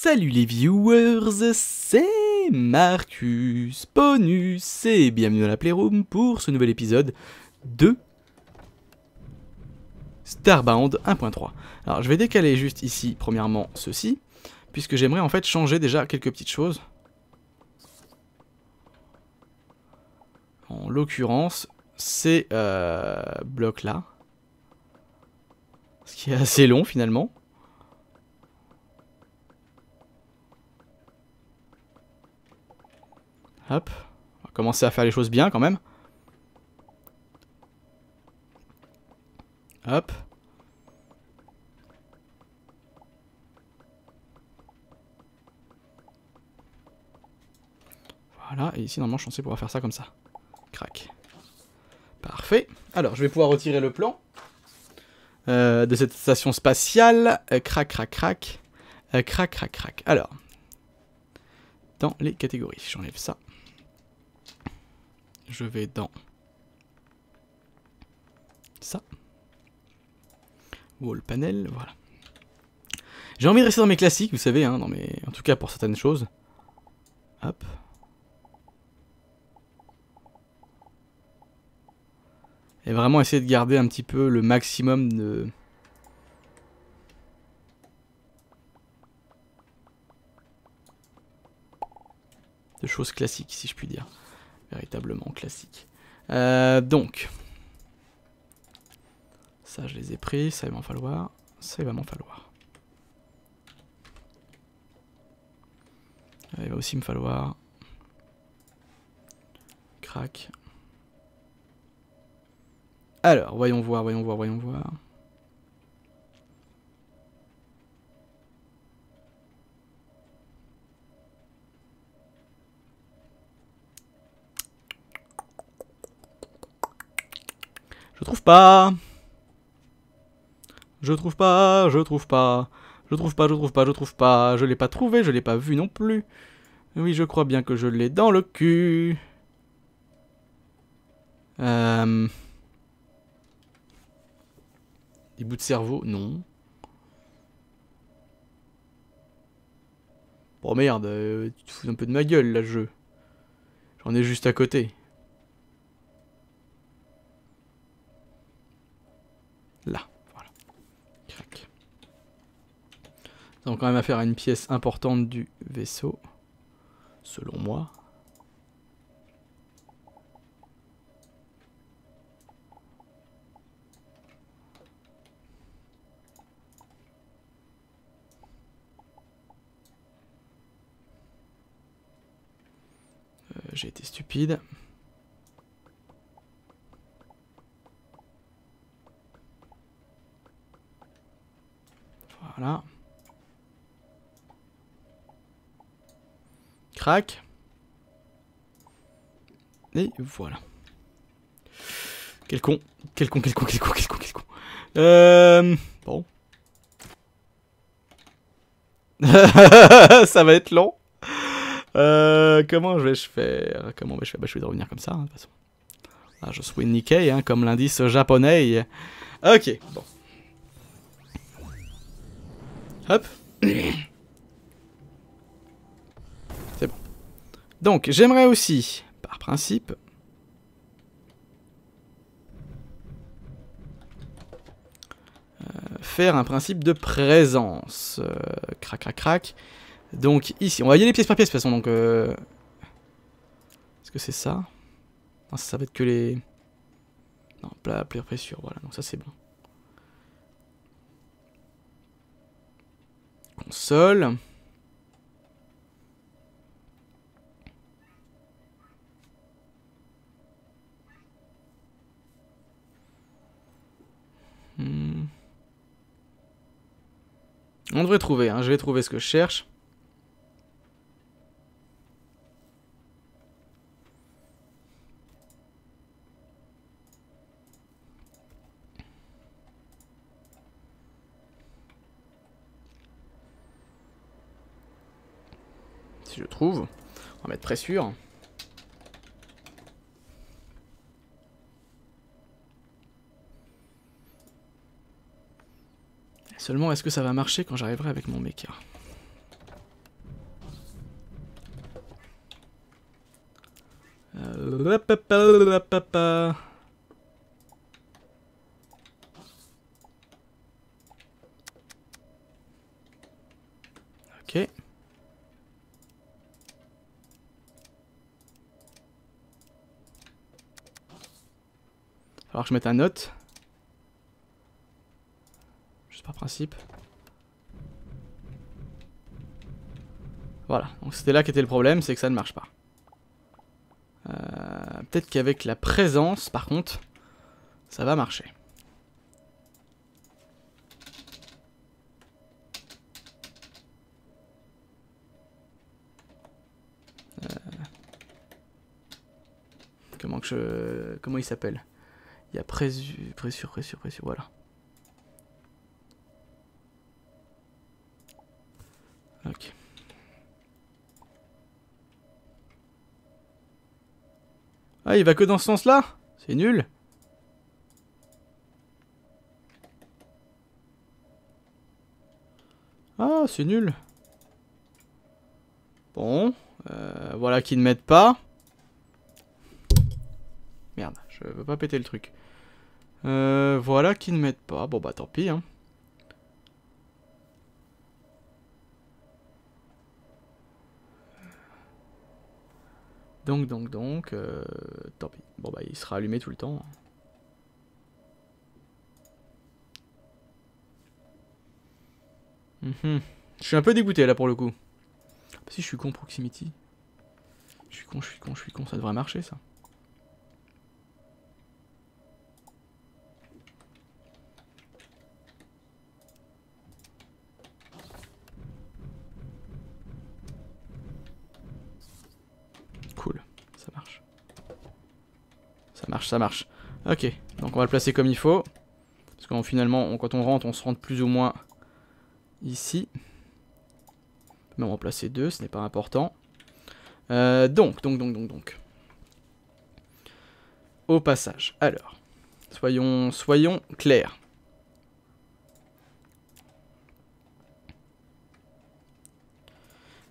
Salut les viewers, c'est Marcus Bonus et bienvenue dans la Playroom pour ce nouvel épisode de Starbound 1.3. Alors je vais décaler juste ici premièrement ceci, puisque j'aimerais en fait changer déjà quelques petites choses. En l'occurrence, ces euh, blocs là. Ce qui est assez long finalement. Hop. On va commencer à faire les choses bien quand même. Hop. Voilà, et ici normalement je suis censé pouvoir faire ça comme ça. Crac. Parfait. Alors, je vais pouvoir retirer le plan euh, de cette station spatiale. Euh, crac, crac, crac. Euh, crac, crac, crac. Alors, dans les catégories, j'enlève ça. Je vais dans ça. Wall panel, voilà. J'ai envie de rester dans mes classiques, vous savez, hein, en tout cas pour certaines choses. Hop. Et vraiment essayer de garder un petit peu le maximum de... de choses classiques, si je puis dire. Véritablement classiques. Euh, donc... Ça, je les ai pris, ça, il va m'en falloir. Ça, il va m'en falloir. Il va aussi me falloir... Crac. Alors, voyons voir, voyons voir, voyons voir. Trouve pas. Je trouve pas, je trouve pas. Je trouve pas, je trouve pas, je trouve pas. Je l'ai pas trouvé, je l'ai pas vu non plus. Oui, je crois bien que je l'ai dans le cul. Euh... Des bouts de cerveau Non. Bon merde, euh, tu te fous un peu de ma gueule là, jeu. J'en ai juste à côté. Là, voilà. Crac. Va quand même affaire à une pièce importante du vaisseau. Selon moi. j'ai été stupide. Voilà. Et voilà. Quel con. Quel con, quel con, quel con, quel con, quel con. Euh... Bon. Ça va être long. Euh, comment vais-je faire? Comment vais-je faire? Bah, Je vais revenir comme ça, hein, de toute façon. Ah, je suis Nikkei, hein, comme l'indice japonais. Ok, bon. Hop. Donc, j'aimerais aussi, par principe... Euh, faire un principe de présence. Euh, crac, crac, crac. Donc ici, on va y aller pièce par pièce de toute façon, donc... Euh... Est-ce que c'est ça? Non, ça, va être que les... Non, plat, plaire pressure, voilà, donc ça c'est bon. Console. Hmm. On devrait trouver, hein. je vais trouver ce que je cherche. je trouve. On va mettre pressure. Seulement, est-ce que ça va marcher quand j'arriverai avec mon mecha? Euh, ok. Alors je mette un note. Par principe. Voilà, donc c'était là qu'était le problème, c'est que ça ne marche pas. Euh, Peut-être qu'avec la présence, par contre, ça va marcher. Euh, comment que je... Comment il s'appelle? Il y a présu... pressure, pressure, pressure, voilà. Ok. Ah, il va que dans ce sens-là? C'est nul. Ah, c'est nul. Bon, euh, voilà qui ne m'aide pas. Merde, je veux pas péter le truc. Euh, voilà qui ne m'aide pas. Bon bah tant pis. Hein. Donc, donc, donc, euh, tant pis. Bon bah il sera allumé tout le temps. Mhm. Je suis un peu dégoûté là pour le coup. Si je suis con proximity. Je suis con, je suis con, je suis con, ça devrait marcher ça. Ça marche. Ok, donc on va le placer comme il faut. Parce qu'en finalement, quand on rentre, on se rentre plus ou moins ici. Mais on va en placer deux, ce n'est pas important. Euh, donc, donc, donc, donc, donc. Au passage. Alors, soyons, soyons clairs.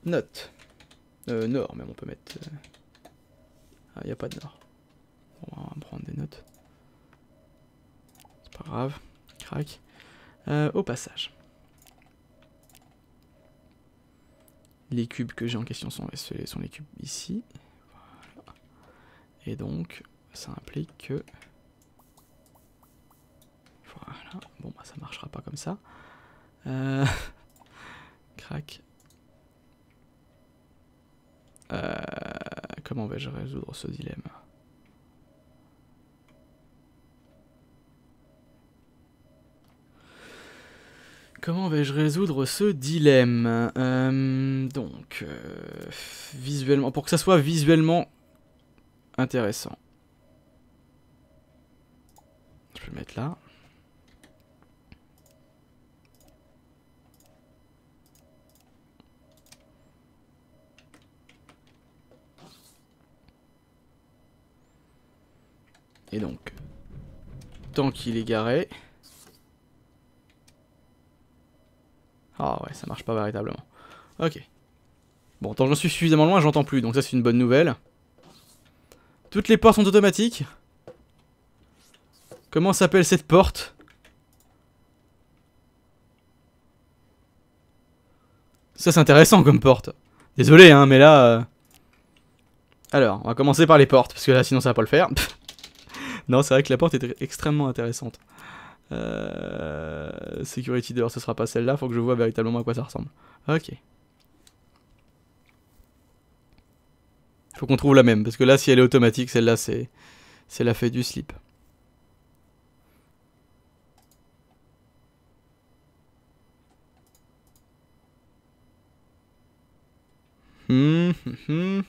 Note. Euh, nord, même on peut mettre. euh, Ah, il n'y a pas de nord. On va prendre des notes. C'est pas grave. Crac. Euh, au passage. Les cubes que j'ai en question sont, sont les cubes ici. Voilà. Et donc, ça implique que... Voilà. Bon, bah ça marchera pas comme ça. Euh... Crac. Euh... Comment vais-je résoudre ce dilemme? Comment vais-je résoudre ce dilemme? Euh, Donc, euh, visuellement, pour que ça soit visuellement intéressant. Je vais mettre là. Et donc, tant qu'il est garé... Ah ouais, ça marche pas véritablement. Ok. Bon, tant que j'en suis suffisamment loin, j'entends plus, donc ça c'est une bonne nouvelle. Toutes les portes sont automatiques. Comment s'appelle cette porte? Ça c'est intéressant comme porte. Désolé hein, mais là... euh, Alors, on va commencer par les portes, parce que là sinon ça va pas le faire. non, c'est vrai que la porte est extrêmement intéressante. Euh... Security Door, ce sera pas celle-là, faut que je vois véritablement à quoi ça ressemble. Ok. Faut qu'on trouve la même, parce que là, si elle est automatique, celle-là, c'est la fée du slip. Hum, hum.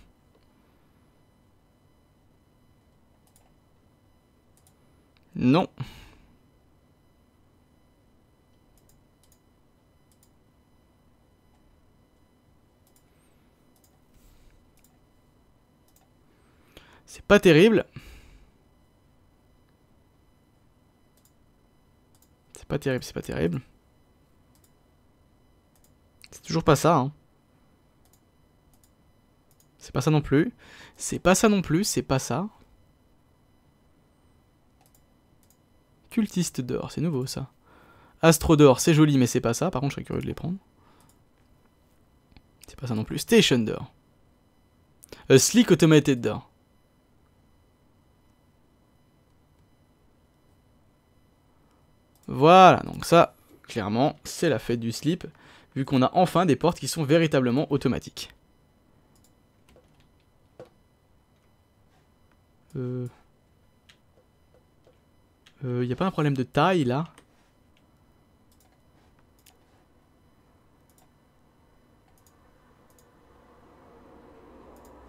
Non. C'est pas terrible. C'est pas terrible, c'est pas terrible. C'est toujours pas ça, hein. C'est pas ça non plus. C'est pas ça non plus, c'est pas ça. Cultiste d'or, c'est nouveau ça. Astro d'or, c'est joli, mais c'est pas ça. Par contre, je serais curieux de les prendre. C'est pas ça non plus. Station d'or. Euh, slick Automated d'or. Voilà, donc ça, clairement, c'est la fête du slip, vu qu'on a enfin des portes qui sont véritablement automatiques. Euh... Euh, a pas un problème de taille là?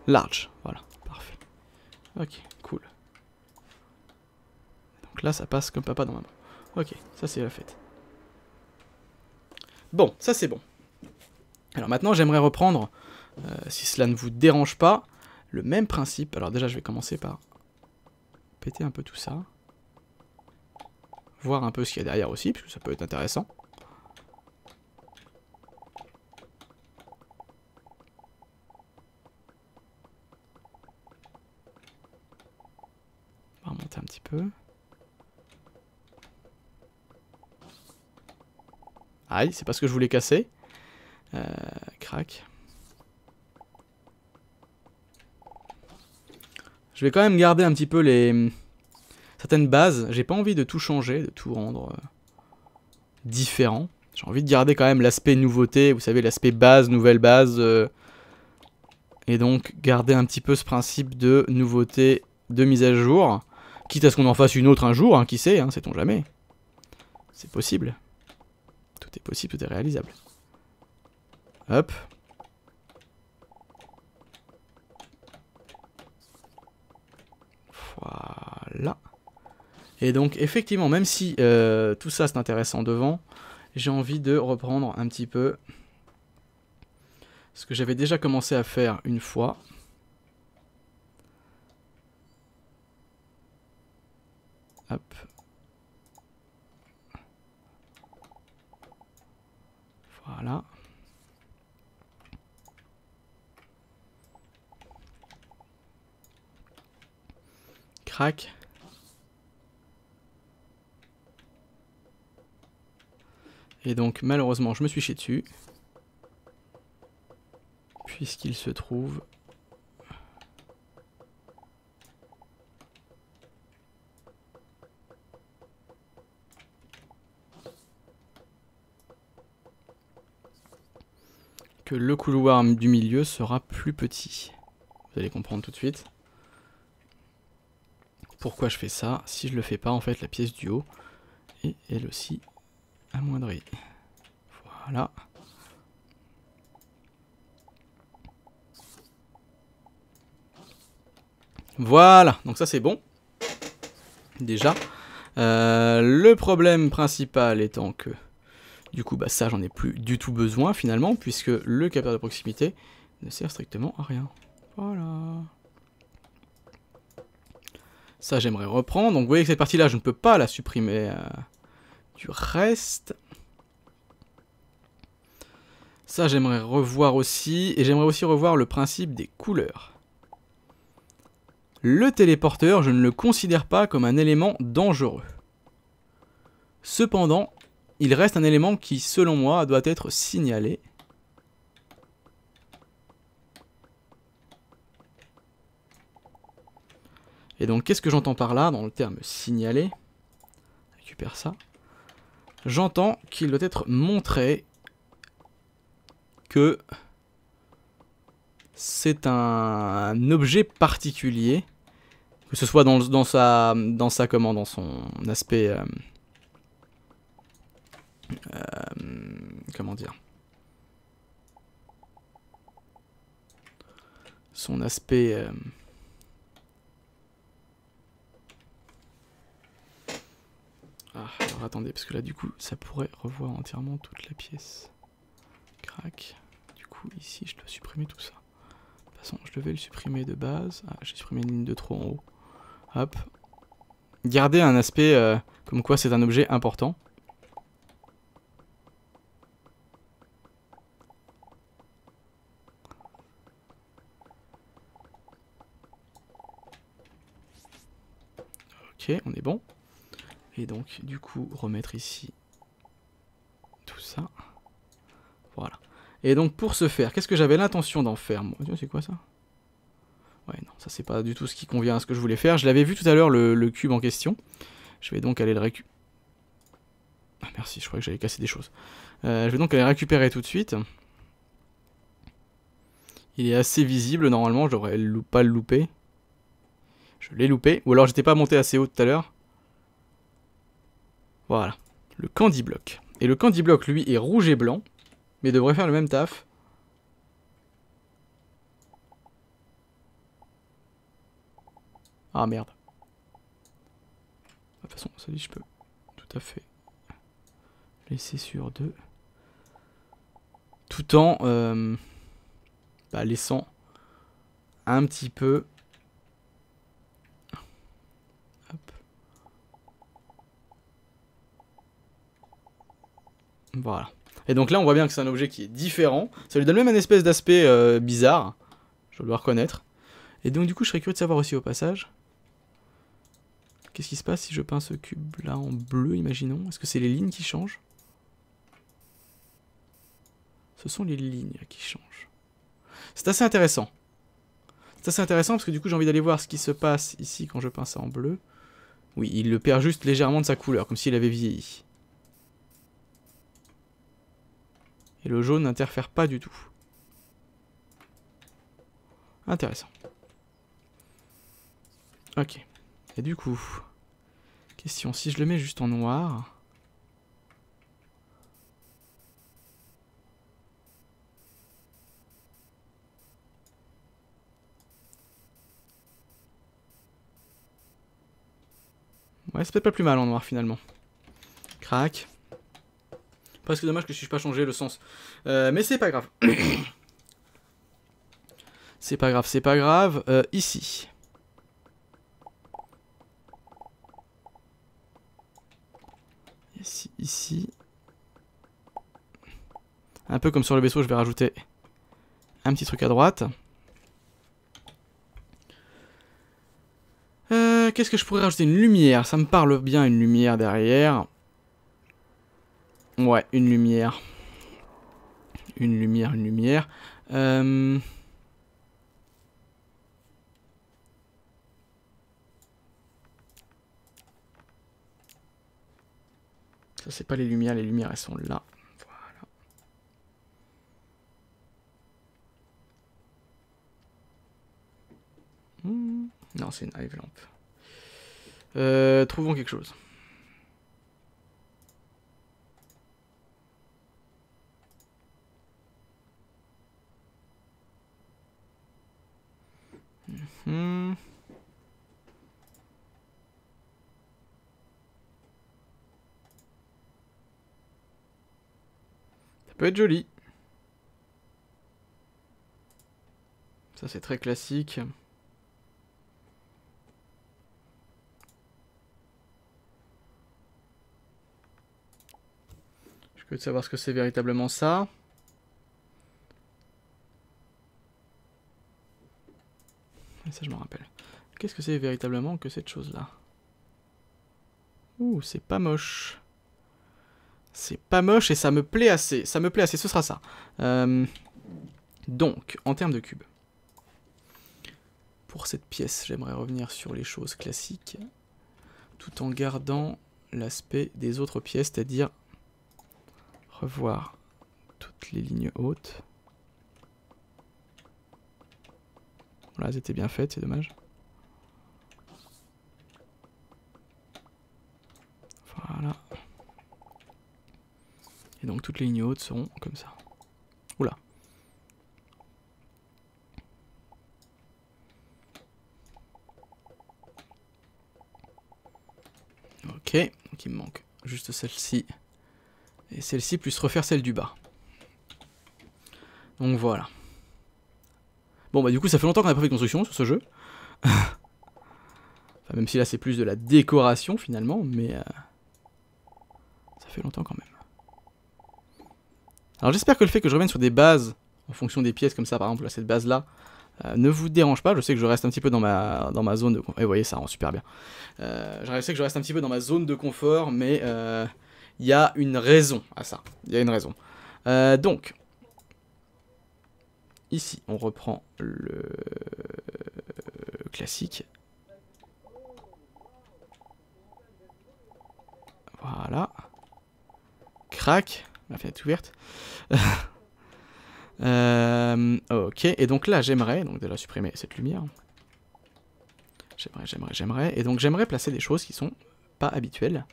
Large, voilà, parfait. Ok, cool. Donc là, ça passe comme papa dans ma main. Ok, ça c'est la fête. Bon, ça c'est bon. Alors maintenant, j'aimerais reprendre, euh, si cela ne vous dérange pas, le même principe. Alors déjà, je vais commencer par péter un peu tout ça. Voir un peu ce qu'il y a derrière aussi, puisque ça peut être intéressant. On va remonter un petit peu. Aïe, c'est pas ce que je voulais casser. Euh, crac. Je vais quand même garder un petit peu les certaines bases. J'ai pas envie de tout changer, de tout rendre euh, différent. J'ai envie de garder quand même l'aspect nouveauté, vous savez, l'aspect base, nouvelle base. Euh, et donc garder un petit peu ce principe de nouveauté, de mise à jour. Quitte à ce qu'on en fasse une autre un jour, hein, qui sait, hein, sait-on jamais. C'est possible. Tout est possible, tout est réalisable. Hop. Voilà. Et donc, effectivement, même si euh, tout ça c'est intéressant devant, j'ai envie de reprendre un petit peu ce que j'avais déjà commencé à faire une fois. Hop. Crac. Et donc malheureusement je me suis chié dessus. Puisqu'il se trouve le couloir du milieu sera plus petit. Vous allez comprendre tout de suite. Pourquoi je fais ça Si je le fais pas, en fait, la pièce du haut est elle aussi amoindrie. Voilà. Voilà, donc ça c'est bon. Déjà. Euh, le problème principal étant que du coup, bah, ça, j'en ai plus du tout besoin finalement, puisque le capteur de proximité ne sert strictement à rien. Voilà. Ça, j'aimerais reprendre. Donc, vous voyez que cette partie-là, je ne peux pas la supprimer euh, du reste. Ça, j'aimerais revoir aussi. Et j'aimerais aussi revoir le principe des couleurs. Le téléporteur, je ne le considère pas comme un élément dangereux. Cependant, il reste un élément qui, selon moi, doit être signalé. Et donc, qu'est-ce que j'entends par là, dans le terme signaler? Récupère ça. J'entends qu'il doit être montré que c'est un, objet particulier, que ce soit dans, sa, dans sa, comment, dans son aspect... Euh, comment dire? Son aspect... Euh, ah, alors attendez, parce que là du coup, ça pourrait revoir entièrement toute la pièce. Crac. Du coup, ici, je dois supprimer tout ça. De toute façon, je devais le supprimer de base. Ah, j'ai supprimé une ligne de trop en haut. Hop. Garder un aspect euh, comme quoi c'est un objet important. On est bon. Et donc, du coup, remettre ici tout ça. Voilà. Et donc, pour ce faire, qu'est-ce que j'avais l'intention d'en faire Moi, c'est quoi ça? Ouais, non, ça c'est pas du tout ce qui convient à ce que je voulais faire. Je l'avais vu tout à l'heure, le, cube en question. Je vais donc aller le récupérer. Ah, merci, je croyais que j'allais casser des choses. Euh, je vais donc aller le récupérer tout de suite. Il est assez visible, normalement, je devrais pas le louper. Je l'ai loupé, ou alors j'étais pas monté assez haut tout à l'heure. Voilà, le candy block. Et le candy block, lui, est rouge et blanc, mais devrait faire le même taf. Ah merde. De toute façon, ça dit je peux tout à fait laisser sur deux. Tout en euh, bah, laissant un petit peu Voilà. Et donc là, on voit bien que c'est un objet qui est différent. Ça lui donne même un espèce d'aspect euh, bizarre. Je dois le reconnaître. Et donc du coup, je serais curieux de savoir aussi au passage. Qu'est-ce qui se passe si je peins ce cube là en bleu, imaginons? Est-ce que c'est les lignes qui changent? Ce sont les lignes qui changent. C'est assez intéressant. C'est assez intéressant parce que du coup j'ai envie d'aller voir ce qui se passe ici quand je peins ça en bleu. Oui, il le perd juste légèrement de sa couleur, comme s'il avait vieilli. Et le jaune n'interfère pas du tout. Intéressant. Ok. Et du coup, question, si je le mets juste en noir... Ouais, c'est peut-être pas plus mal en noir finalement. Crac. Presque dommage que je ne pas changé le sens. Euh, mais c'est pas grave. c'est pas grave, c'est pas grave. Ici. Ici, ici. Un peu comme sur le vaisseau, je vais rajouter un petit truc à droite. Euh, qu'est-ce que je pourrais rajouter? Une lumière, ça me parle bien une lumière derrière. Ouais, une lumière. Une lumière, une lumière. Euh... Ça, c'est pas les lumières. Les lumières, elles sont là. Voilà. Hmm. Non, c'est une hive lamp. Euh, trouvons quelque chose. Hmm. Ça peut être joli. Ça c'est très classique. Je peux savoir ce que c'est véritablement ça. Ça je me rappelle. Qu'est-ce que c'est véritablement que cette chose-là? Ouh, c'est pas moche. C'est pas moche et ça me plaît assez. Ça me plaît assez, ce sera ça. Euh, donc, en termes de cube. Pour cette pièce, j'aimerais revenir sur les choses classiques. Tout en gardant l'aspect des autres pièces, c'est-à-dire revoir toutes les lignes hautes. Voilà, elles étaient bien faites, c'est dommage. Voilà. Et donc toutes les lignes hautes seront comme ça. Oula. Ok, donc il me manque juste celle-ci. Et celle-ci plus refaire celle du bas. Donc voilà. Bon bah du coup ça fait longtemps qu'on n'a pas fait de construction sur ce jeu. enfin, même si là c'est plus de la décoration finalement, mais euh, ça fait longtemps quand même. Alors j'espère que le fait que je revienne sur des bases en fonction des pièces comme ça, par exemple cette base là, euh, ne vous dérange pas. Je sais que je reste un petit peu dans ma, dans ma zone de confort. Et vous voyez, ça rend super bien. Euh, je sais que je reste un petit peu dans ma zone de confort, mais euh, il y a une raison à ça. Il y a une raison. donc, ici, on reprend le classique. Voilà. Crac. La fenêtre ouverte. Euh, ok, et donc là j'aimerais, donc la supprimer cette lumière. J'aimerais, j'aimerais, j'aimerais. Et donc j'aimerais placer des choses qui sont pas habituelles.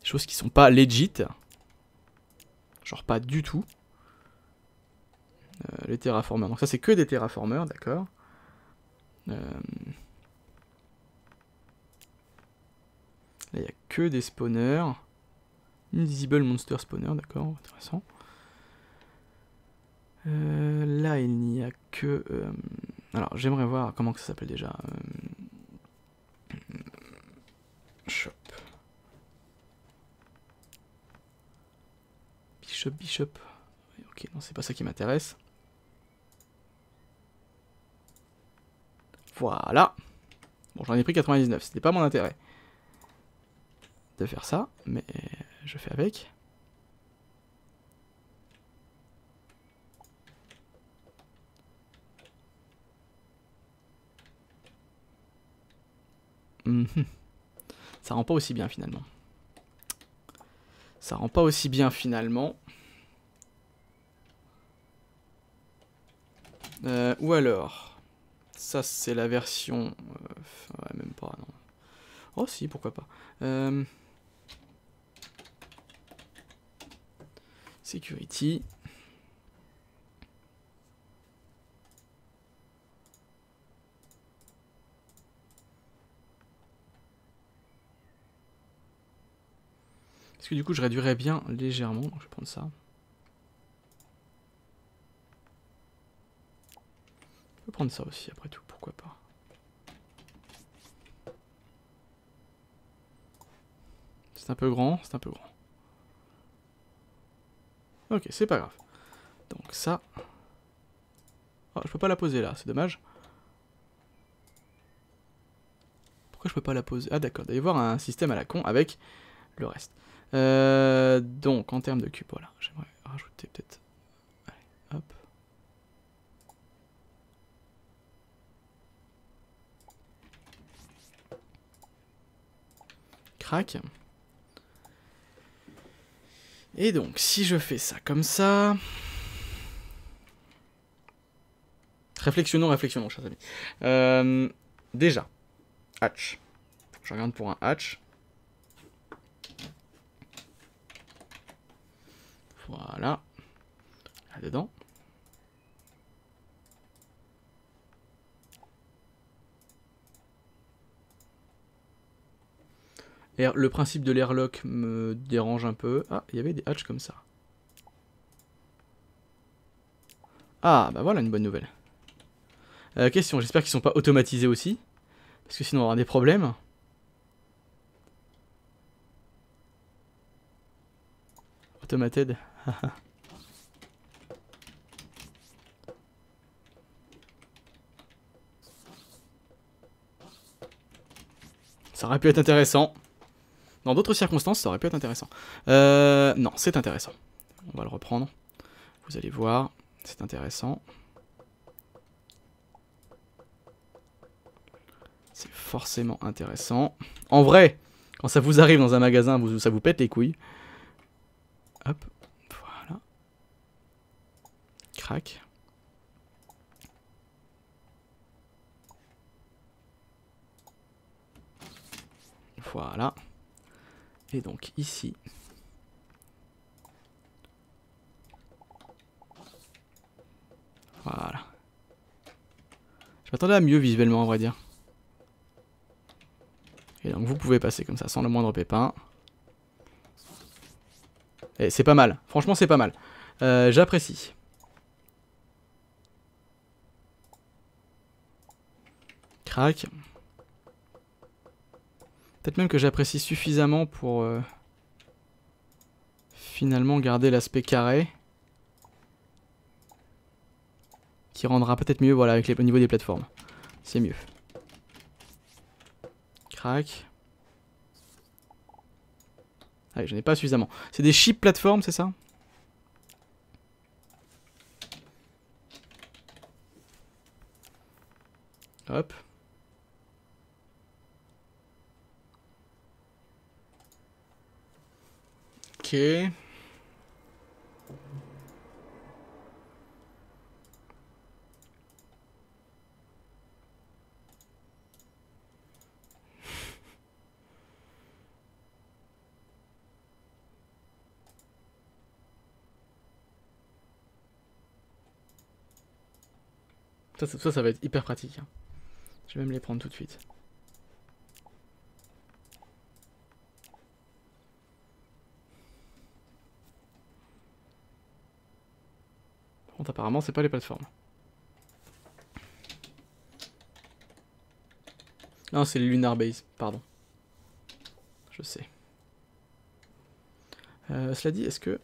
Des choses qui sont pas legit. Genre pas du tout. Euh, les terraformers. Donc ça c'est que des terraformers, d'accord. Euh, là il n'y a que des spawners. Invisible Monster Spawner, d'accord, intéressant. Euh, là, il n'y a que... Alors, j'aimerais voir comment ça s'appelle déjà. Shop. Bishop, Bishop. Ok, non, c'est pas ça qui m'intéresse. Voilà. Bon, j'en ai pris 99, c'était pas mon intérêt de faire ça, mais je fais avec. Mhm. Ça rend pas aussi bien finalement. Ça rend pas aussi bien finalement. Euh, ou alors, ça c'est la version... Euh, même pas, non. Oh si, pourquoi pas. Euh, security. Parce que du coup, je réduirais bien légèrement. Je vais prendre ça. Je peux prendre ça aussi, après tout, pourquoi pas. C'est un peu grand, c'est un peu grand. Ok, c'est pas grave. Donc ça... Oh, je peux pas la poser là, c'est dommage. Pourquoi je peux pas la poser? Ah d'accord, il y avoir un système à la con avec le reste. Euh, donc, en termes de cube, voilà, j'aimerais rajouter peut-être... Allez, hop. Et donc, si je fais ça comme ça... Réflexionnons, réflexionnons, chers amis. Euh, déjà, hatch. Je regarde pour un hatch. Voilà. Là-dedans. Le principe de l'airlock me dérange un peu. Ah, il y avait des hatches comme ça. Ah, bah voilà une bonne nouvelle. Euh, question, j'espère qu'ils sont pas automatisés aussi. Parce que sinon on aura des problèmes. Automated ça aurait pu être intéressant. Dans d'autres circonstances, ça aurait pu être intéressant. Euh, non, c'est intéressant. On va le reprendre. Vous allez voir, c'est intéressant. C'est forcément intéressant. En vrai, quand ça vous arrive dans un magasin, ça vous pète les couilles. Hop, voilà. Crac. Voilà. Et donc ici. Voilà. Je m'attendais à mieux visuellement, on vrai dire. Et donc vous pouvez passer comme ça sans le moindre pépin. Et c'est pas mal. Franchement, c'est pas mal. Euh, j'apprécie. Crac. Peut-être même que j'apprécie suffisamment pour euh, finalement garder l'aspect carré. qui rendra peut-être mieux voilà, avec les, au niveau des plateformes. C'est mieux. Crac. Ah oui, j'en ai pas suffisamment. C'est des chips plateformes, c'est ça? Hop. Ça, ça, ça va être hyper pratique. hein. Je vais même les prendre tout de suite. Apparemment, c'est pas les plateformes. Non, c'est les Lunar Base, pardon. Je sais. Euh, cela dit, est-ce que...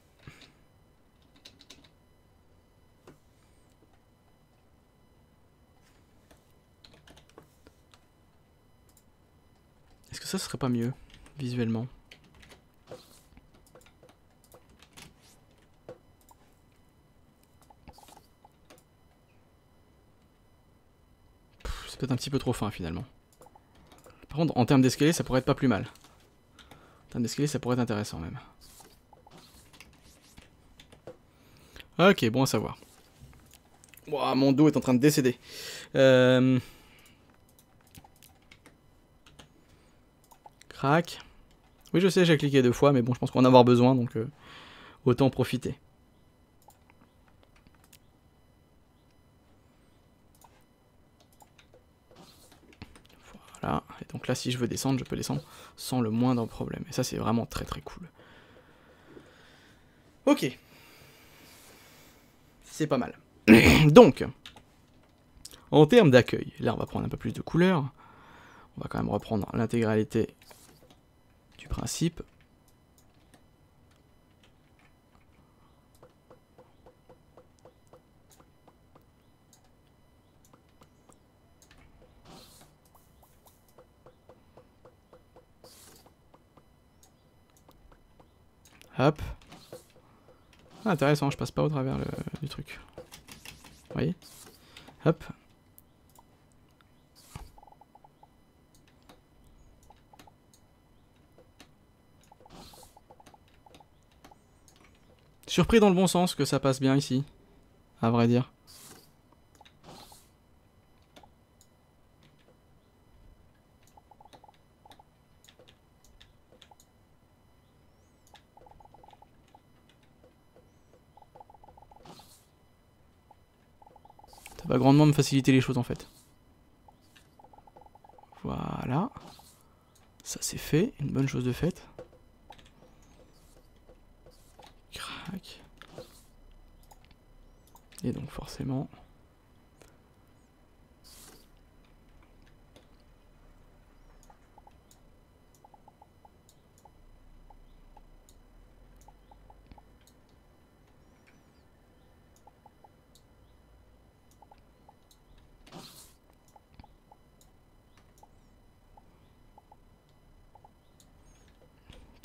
Est-ce que ça serait pas mieux, visuellement? Peut-être un petit peu trop fin, finalement. Par contre, en termes d'escalier, ça pourrait être pas plus mal. En termes d'escalier, ça pourrait être intéressant, même. Ok, bon à savoir. Ouah, mon dos est en train de décéder. Euh... Crac. Oui, je sais, j'ai cliqué deux fois, mais bon, je pense qu'on en avoir besoin, donc euh, autant profiter. Voilà. Et donc là, si je veux descendre, je peux descendre sans le moindre problème. Et ça, c'est vraiment très très cool. Ok. C'est pas mal. donc, en termes d'accueil, là, on va prendre un peu plus de couleurs. On va quand même reprendre l'intégralité du principe. Hop. Ah, intéressant, je passe pas au travers le, du truc. Vous voyez? Hop. Surpris dans le bon sens que ça passe bien ici. À vrai dire. Grandement me faciliter les choses en fait. Voilà. Ça c'est fait, une bonne chose de faite. Crac. Et donc forcément...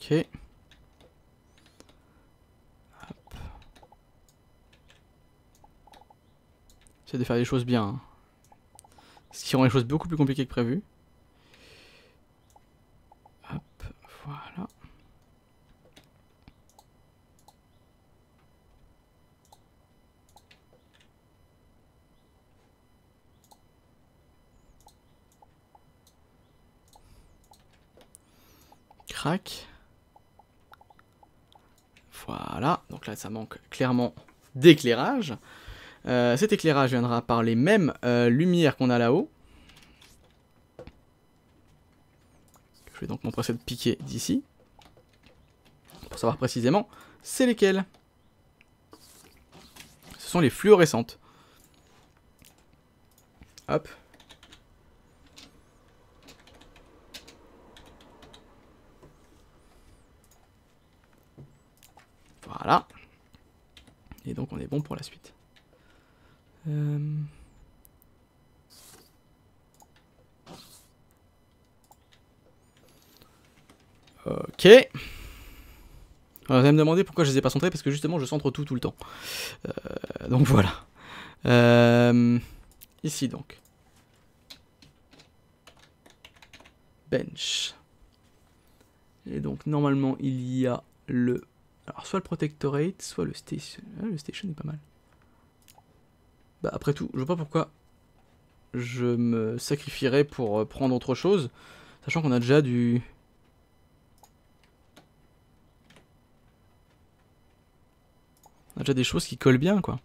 Ok. Hop. J'essaie de faire les choses bien. hein. Ce qui rend les choses beaucoup plus compliquées que prévu. Hop, voilà. Crac. Voilà, donc là ça manque clairement d'éclairage. Euh, cet éclairage viendra par les mêmes euh, lumières qu'on a là-haut. Je vais donc m'empresser de piquer d'ici. Pour savoir précisément, c'est lesquelles. Ce sont les fluorescentes. Hop. Voilà. Et donc on est bon pour la suite. Euh, ok. Alors, vous allez me demander pourquoi je les ai pas centrés, parce que justement je centre tout tout le temps. Euh, donc voilà. Euh, ici donc. Bench. Et donc normalement il y a le... Alors soit le protectorate, soit le station. Le station est pas mal. Bah après tout, je vois pas pourquoi je me sacrifierais pour euh, prendre autre chose, sachant qu'on a déjà du... On a déjà des choses qui collent bien, quoi.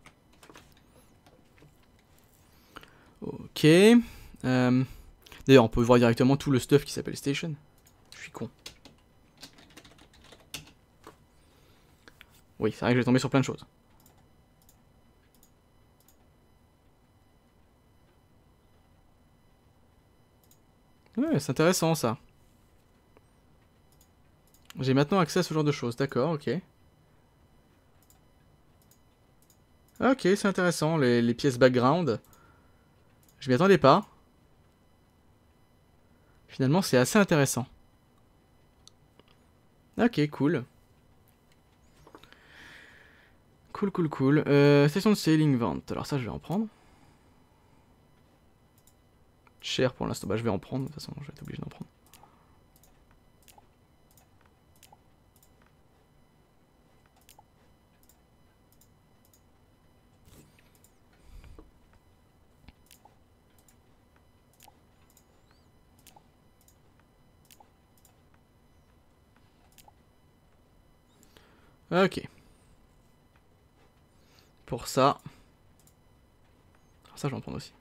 Ok. Euh, d'ailleurs, on peut voir directement tout le stuff qui s'appelle Station. Je suis con. Oui, c'est vrai que je vais tomber sur plein de choses. Ouais, c'est intéressant ça. J'ai maintenant accès à ce genre de choses, d'accord, ok. Ok, c'est intéressant, les, pièces background. Je m'y attendais pas. Finalement, c'est assez intéressant. Ok, cool. Cool, cool, cool. Euh, station de sailing vente. Alors ça, je vais en prendre. Cher pour l'instant. Bah, je vais en prendre. De toute façon, je vais être obligé d'en prendre. Ok. Pour ça. Ça, je vais en prendre aussi.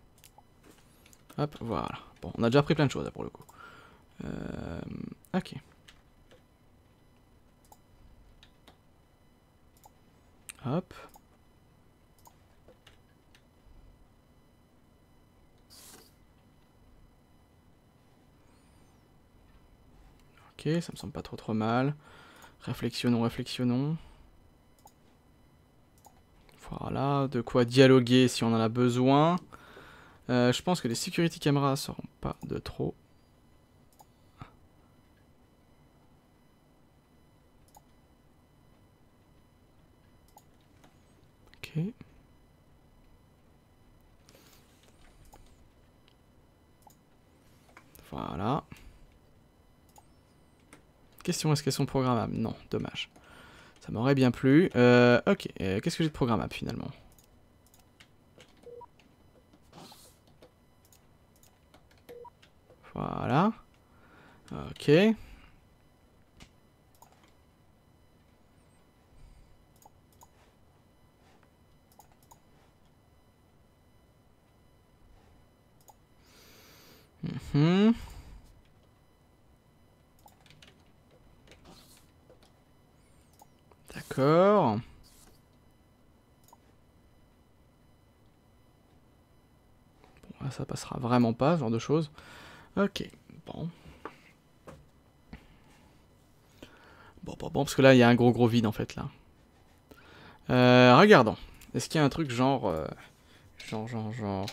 Hop, voilà. Bon, on a déjà pris plein de choses, pour le coup. Euh, ok. Hop. Ok, ça me semble pas trop trop mal. Réflexionnons, réflexionnons. Voilà, de quoi dialoguer si on en a besoin. Euh, je pense que les security cameras seront pas de trop. Ok. Voilà. Question, est-ce qu'elles sont programmables? Non, dommage. Ça m'aurait bien plu. Euh, ok, euh, qu'est-ce que j'ai de programmable finalement? Voilà. Ok. Mhm. D'accord. Bon, ça passera vraiment pas, ce genre de choses. Ok, bon. Bon, bon, bon, parce que là, il y a un gros gros vide, en fait, là. Euh, regardons. Est-ce qu'il y a un truc genre... Euh, genre, genre, genre...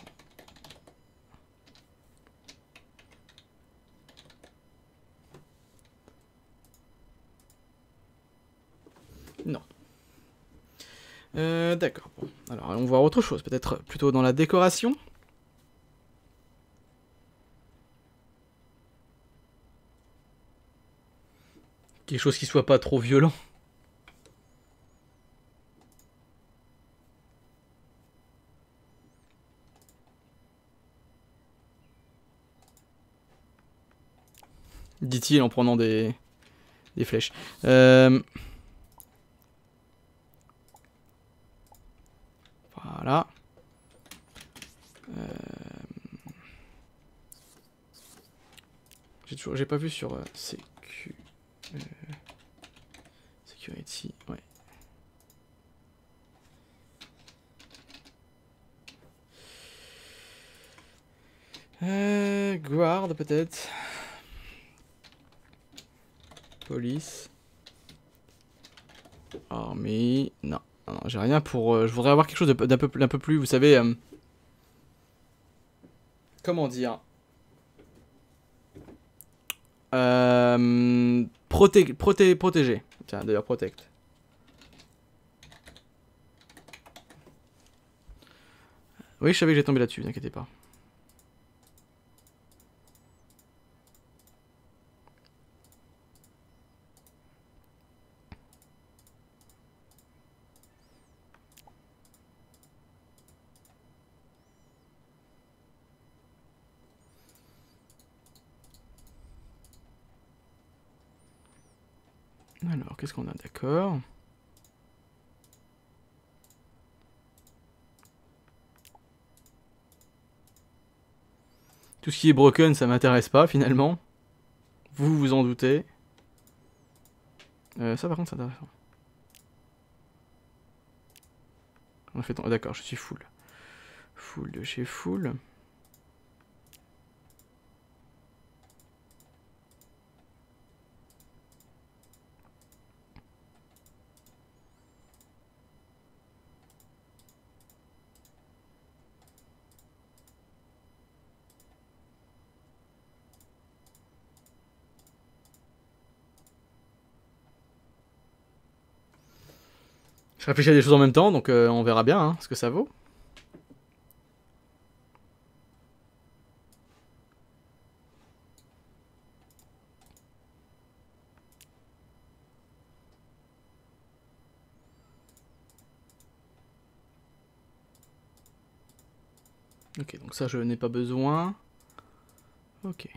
Non. Euh, D'accord. Bon. Alors, allons voir autre chose. Peut-être plutôt dans la décoration. Quelque chose qui soit pas trop violent. Dit-il en prenant des, des flèches. Euh... Voilà. Euh... J'ai toujours, j'ai pas vu sur euh, CQ. Euh... Security, ouais. Euh, guard peut-être. Police. Armée. Non. non j'ai rien pour... Euh, je voudrais avoir quelque chose d'un peu, plus, vous savez... Comment dire? Euh, Proté proté protéger. Tiens, d'ailleurs, protect. Oui, je savais que j'ai tombé là-dessus, n'inquiétez pas. Alors, qu'est-ce qu'on a D'accord. Tout ce qui est broken, ça m'intéresse pas finalement. Vous vous en doutez. Euh, ça par contre c'est intéressant. On fait... D'accord, je suis full. Full de chez full. Réfléchis à des choses en même temps, donc euh, on verra bien hein, ce que ça vaut. Ok, donc ça je n'ai pas besoin. Ok.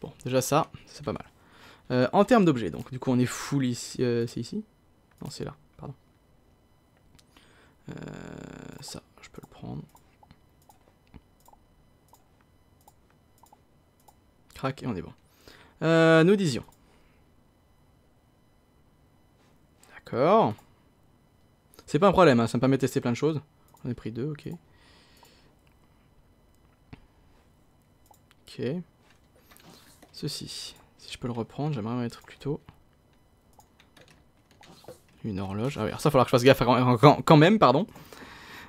Bon, déjà ça, c'est pas mal. Euh, en termes d'objets, donc du coup on est full ici. Euh, c'est ici? Non, c'est là. Euh, ça, je peux le prendre. Crac, et on est bon. Euh, nous disions. D'accord. C'est pas un problème, hein, ça me permet de tester plein de choses. On a pris deux, ok. Ok. Ceci. Si je peux le reprendre, j'aimerais mettre plutôt... Une horloge. Ah oui, alors ça, il va falloir que je fasse gaffe quand même, pardon.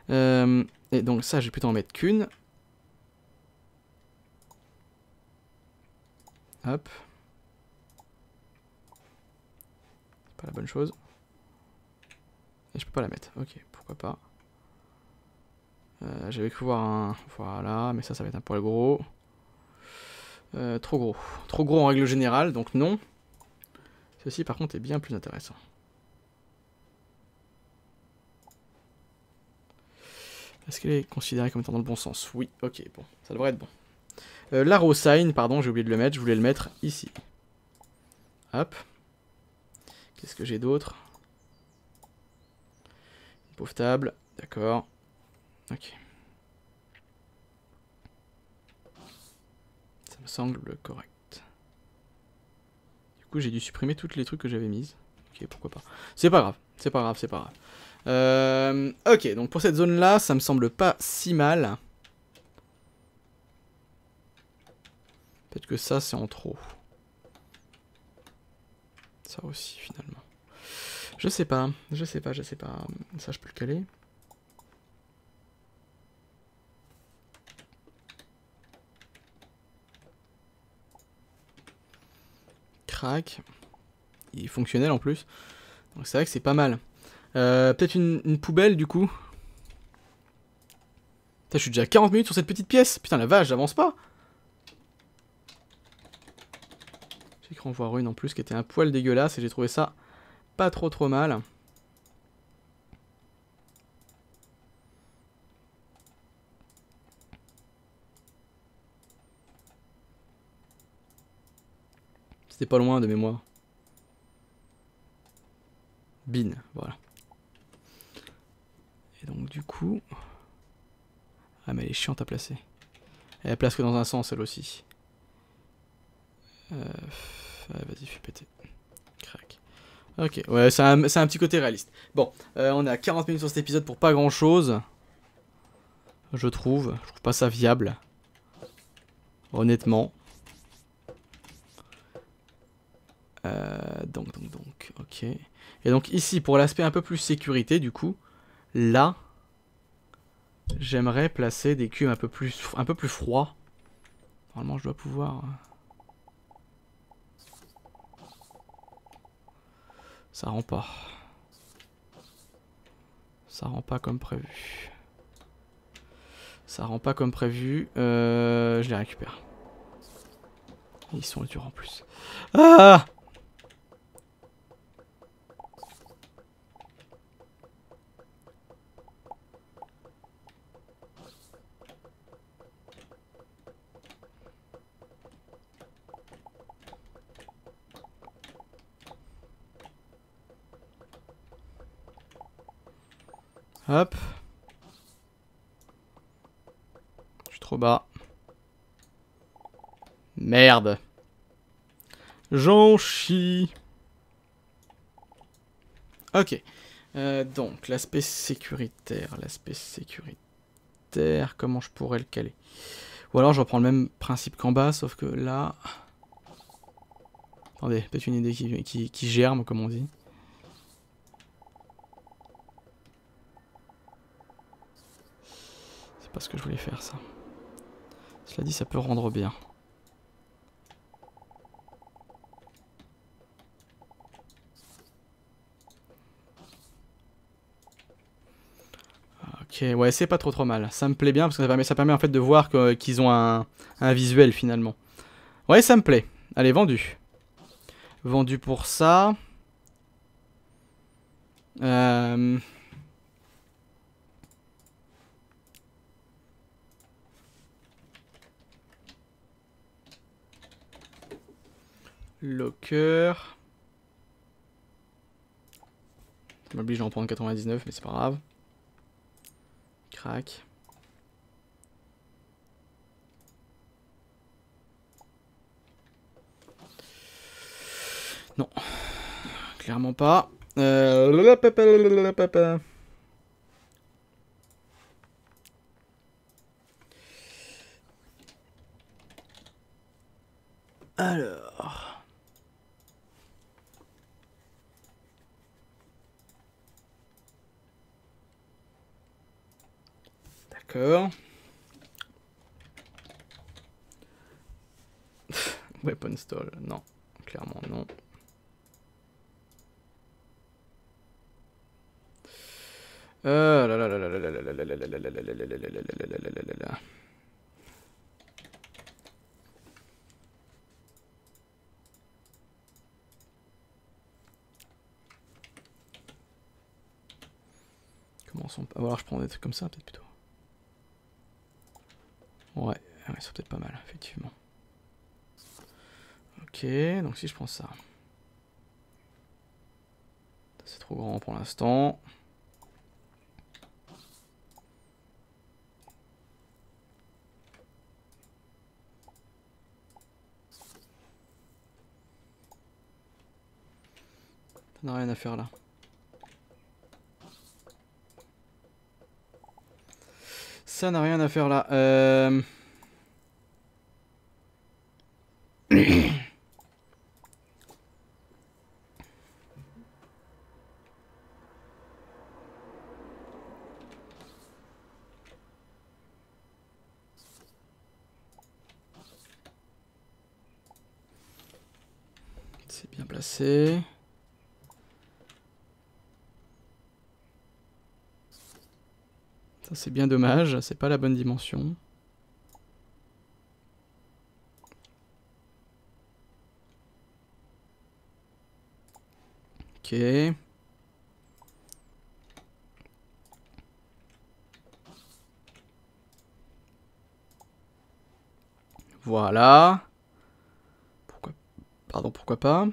Euh, et donc ça, je vais plutôt en mettre qu'une. Hop. Pas la bonne chose. Et je peux pas la mettre. Ok, pourquoi pas. Euh, J'avais cru voir un... Voilà, mais ça, ça va être un poil gros. Euh, trop gros. Trop gros en règle générale, donc non. Ceci, par contre, est bien plus intéressant. Est-ce qu'elle est considérée comme étant dans le bon sens? Oui, ok, bon, ça devrait être bon. Euh, L'arrow pardon, j'ai oublié de le mettre, je voulais le mettre ici. Hop. Qu'est-ce que j'ai d'autre? Une pauvre table, d'accord. Ok. Ça me semble correct. Du coup, j'ai dû supprimer tous les trucs que j'avais mis. Ok, pourquoi pas. C'est pas grave, c'est pas grave, c'est pas grave. Euh, ok, donc pour cette zone-là, ça me semble pas si mal. Peut-être que ça, c'est en trop. Ça aussi, finalement. Je sais pas, je sais pas, je sais pas. Ça, je peux le caler. Crac. Il est fonctionnel en plus. Donc c'est vrai que c'est pas mal. Euh, peut-être une, poubelle du coup. Putain, je suis déjà à 40 minutes sur cette petite pièce. Putain, la vache, j'avance pas. J'ai cru en voir une en plus qui était un poil dégueulasse et j'ai trouvé ça pas trop trop mal. C'était pas loin de mémoire. Bin, voilà. Et donc du coup... Ah mais elle est chiante à placer. Elle place que dans un sens elle aussi. Euh... Vas-y, fais péter. Crac. Ok, ouais, c'est un, un, petit côté réaliste. Bon, euh, on est à 40 minutes sur cet épisode pour pas grand chose. Je trouve. Je trouve pas ça viable. Honnêtement. Euh, donc, donc, donc, ok. Et donc ici, pour l'aspect un peu plus sécurité, du coup, Là, j'aimerais placer des cubes un peu plus, un peu plus froids. Normalement, je dois pouvoir... Ça rend pas. Ça rend pas comme prévu. Ça rend pas comme prévu. Euh, je les récupère. Ils sont durs en plus. Ah Hop. Je suis trop bas. Merde. J'en chie. Ok. Euh, donc, l'aspect sécuritaire. L'aspect sécuritaire, comment je pourrais le caler? Ou alors je reprends le même principe qu'en bas, sauf que là... Attendez, peut-être une idée qui, qui germe, comme on dit. Pas ce que je voulais faire ça. Cela dit, ça peut rendre bien. Ok, ouais, c'est pas trop trop mal. Ça me plaît bien parce que ça permet, ça permet en fait de voir qu'ils ont un, un visuel finalement. Ouais, ça me plaît. Allez, vendu. Vendu pour ça. Euh... Locker. Ça m'oblige à en prendre 99, mais c'est pas grave. Crac. Non. Clairement pas. Euh... comme ça peut-être plutôt. Ouais, ouais c'est peut-être pas mal, effectivement. Ok, donc si je prends ça. C'est trop grand pour l'instant. Ça n'a rien à faire là. Ça n'a rien à faire là. Euh... C'est bien placé. C'est bien dommage, c'est pas la bonne dimension. Ok. Voilà. Pourquoi... Pardon, pourquoi pas?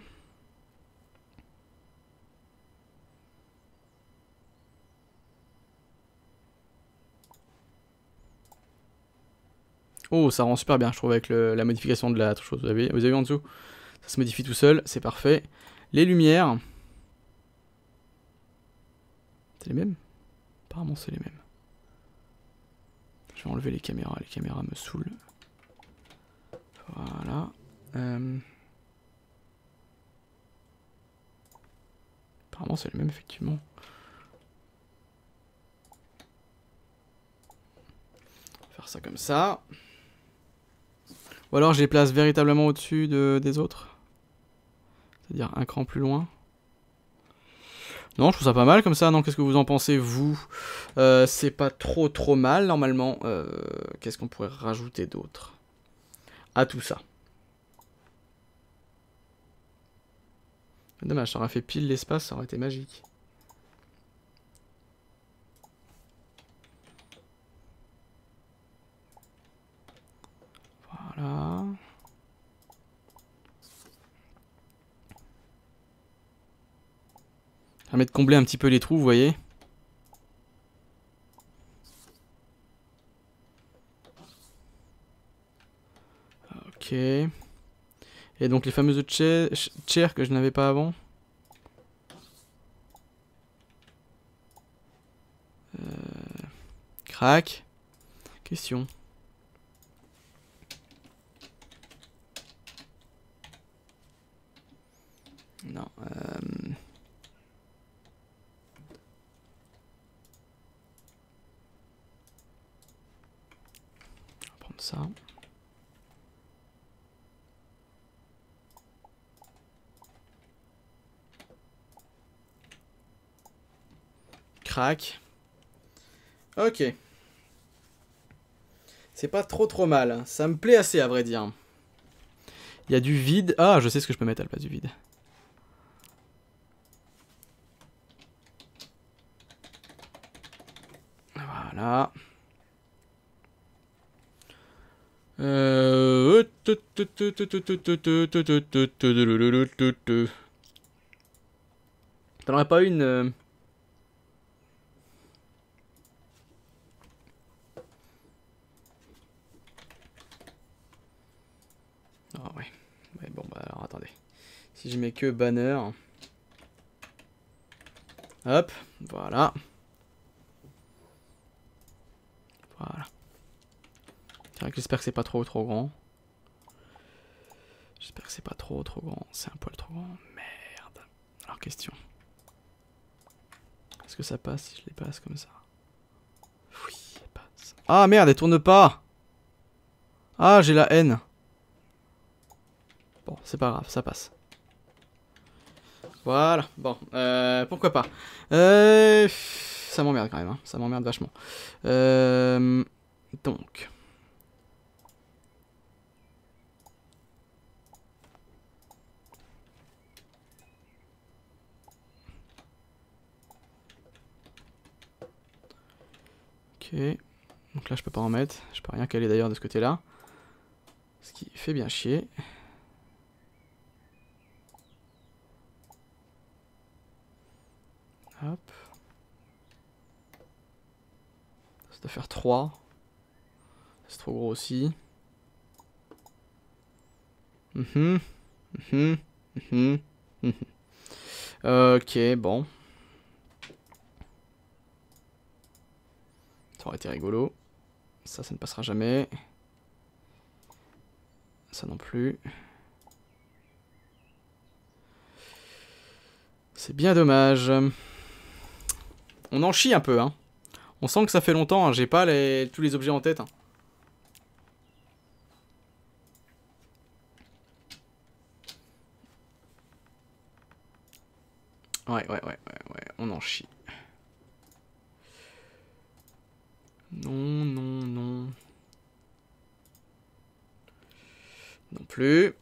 Oh, ça rend super bien, je trouve, avec la modification de la chose. Vous avez, vous avez vu en dessous? Ça se modifie tout seul, c'est parfait. Les lumières. C'est les mêmes? Apparemment, c'est les mêmes. Je vais enlever les caméras, les caméras me saoulent. Voilà. Euh. Apparemment, c'est les mêmes, effectivement. Faire ça comme ça. Ou alors je les place véritablement au-dessus de, des autres. C'est-à-dire un cran plus loin. Non, je trouve ça pas mal comme ça. Non, qu'est-ce que vous en pensez, vous? Euh, C'est pas trop trop mal, normalement. Euh, qu'est-ce qu'on pourrait rajouter d'autre? À tout ça Dommage, ça aurait fait pile l'espace, ça aurait été magique. Voilà. Ça permet de combler un petit peu les trous, vous voyez. Ok. Et donc les fameuses chairs que je n'avais pas avant. Euh... Crac. Question. Non. Euh... ça. Crac. Ok. C'est pas trop trop mal. Ça me plaît assez à vrai dire. Il y a du vide. Ah, je sais ce que je peux mettre à la place du vide. Voilà. Euh... T'en aurais pas une... Euh... Ah ouais. Bon bah alors attendez. Si je mets que banner... Hop. Voilà. J'espère que c'est pas trop trop grand. J'espère que c'est pas trop trop grand. C'est un poil trop grand. Merde. Alors question. Est-ce que ça passe si je les passe comme ça? Oui, elle passe. Ah merde, elle tourne pas Ah, j'ai la haine. Bon, c'est pas grave, ça passe. Voilà, bon, euh, pourquoi pas. Euh, ça m'emmerde quand même, hein. ça m'emmerde vachement. Euh, donc... Donc là, je peux pas en mettre. Je peux rien caler d'ailleurs de ce côté-là. Ce qui fait bien chier. Hop. Ça doit faire 3. C'est trop gros aussi. Mhm. Mhm. Ok, bon. Ça aurait été rigolo. Ça, ça ne passera jamais. Ça non plus. C'est bien dommage. On en chie un peu, hein. On sent que ça fait longtemps, hein. j'ai pas tous les objets en tête. Hein. Ouais, ouais, ouais, ouais, ouais, on en chie. Non, non, non. Non plus.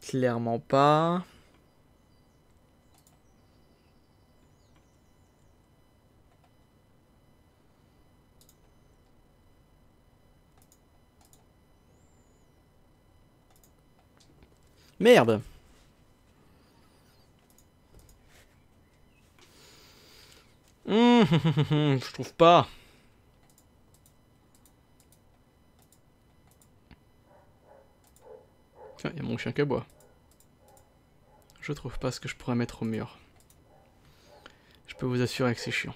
Clairement pas. Merde Je trouve pas. Tiens, y a mon chien qui aboie. Je trouve pas ce que je pourrais mettre au mur. Je peux vous assurer que c'est chiant.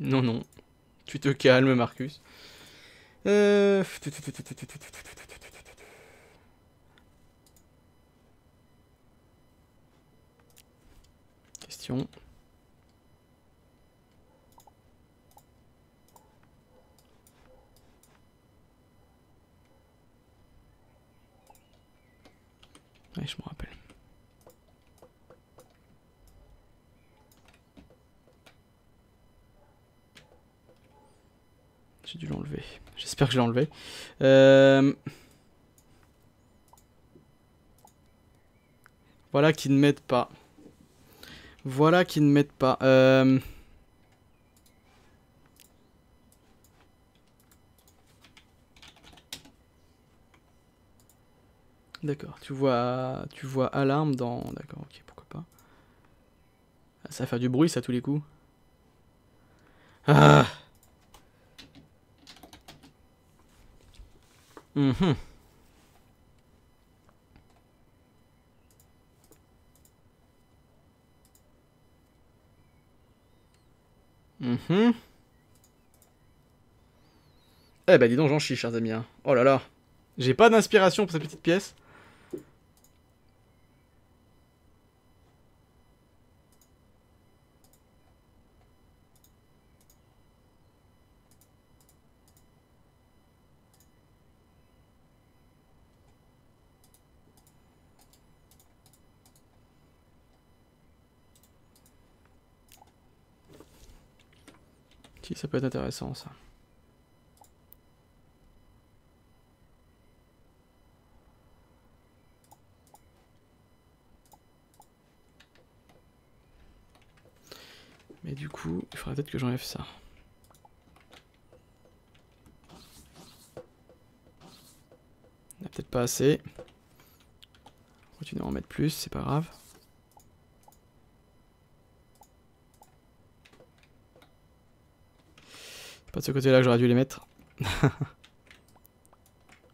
Non, non. Tu te calmes, Marcus. Euh... question. Ouais, je me rappelle. J'ai dû l'enlever. J'espère que je l'ai enlevé. Euh... Voilà qui ne m'aide pas. Voilà qui ne m'aide pas. Euh... D'accord, tu vois, tu vois alarme dans... D'accord, ok, pourquoi pas. Ça va faire du bruit, ça, tous les coups. Ah Mhm. Mhm. Eh ben dis donc j'en chie chers amis. Hein. Oh là là. J'ai pas d'inspiration pour cette petite pièce. Ça peut être intéressant ça. Mais du coup, il faudrait peut-être que j'enlève ça. Il n'y a peut-être pas assez. Continuer à en mettre plus, c'est pas grave. Pas de ce côté-là que j'aurais dû les mettre.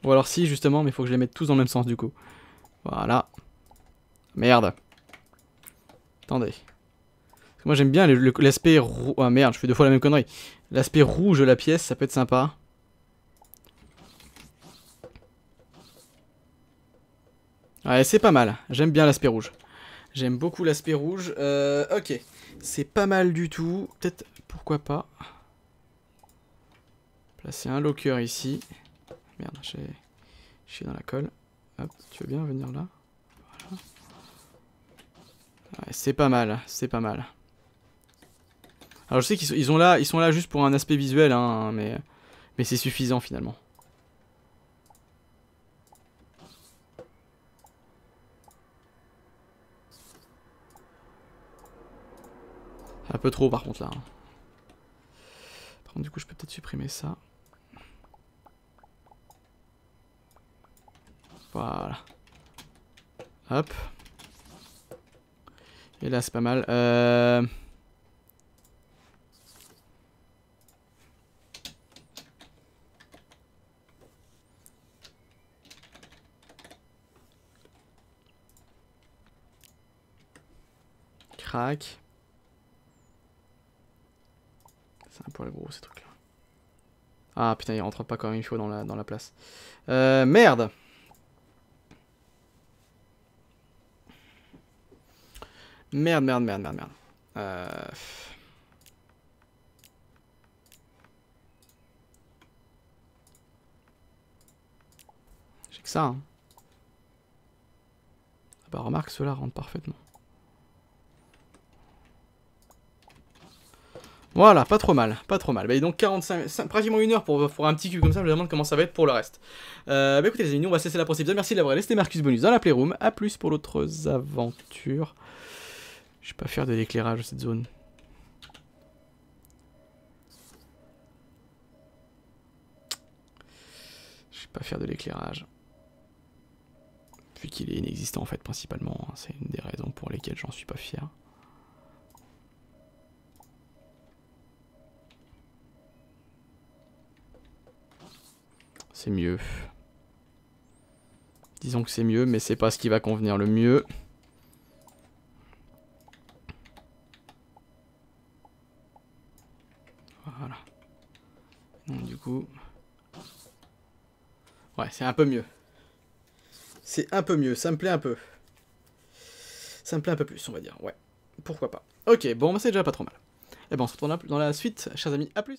Ou alors si, justement, mais il faut que je les mette tous dans le même sens, du coup. Voilà. Merde. Attendez. Moi, j'aime bien l'aspect rouge... Ah merde, je fais deux fois la même connerie. L'aspect rouge de la pièce, ça peut être sympa. Ouais, c'est pas mal. J'aime bien l'aspect rouge. J'aime beaucoup l'aspect rouge. Euh, ok. C'est pas mal du tout. Peut-être... Pourquoi pas Placer un locker ici. Merde. Je suis dans la colle. Hop, tu veux bien venir là? Voilà. Ouais, c'est pas mal, c'est pas mal. Alors je sais qu'ils sont, là, ils sont là juste pour un aspect visuel, hein, mais, mais c'est suffisant finalement. Un peu trop par contre là. Hein. Par contre du coup je peux peut-être supprimer ça. Voilà. Hop. Et là, c'est pas mal. Euh... Crac. C'est un poil gros ces trucs là. Ah putain, il rentre pas comme il faut dans la, dans la place. Euh, merde Merde, merde, merde, merde, merde. Euh... J'ai que ça. Hein. Ah bah remarque, cela rentre parfaitement. Voilà, pas trop mal, pas trop mal. Bah, donc 45, pratiquement une heure pour, pour un petit cube comme ça, je me demande comment ça va être pour le reste. Euh, bah écoutez les amis, on va cesser la procédure. Merci d'avoir laissé Marcus Bonus dans la Playroom. A plus pour d'autres aventures. Je vais pas faire de l'éclairage cette zone. Je vais pas faire de l'éclairage. Vu qu'il est inexistant en fait principalement, hein. c'est une des raisons pour lesquelles j'en suis pas fier. C'est mieux. Disons que c'est mieux, mais c'est pas ce qui va convenir le mieux. Voilà. Donc du Ouais, c'est un peu mieux. C'est un peu mieux, ça me plaît un peu. Ça me plaît un peu plus, on va dire, ouais. pourquoi pas. Ok, bon, bah, c'est déjà pas trop mal. Et ben on se retrouve dans la suite, chers amis, à plus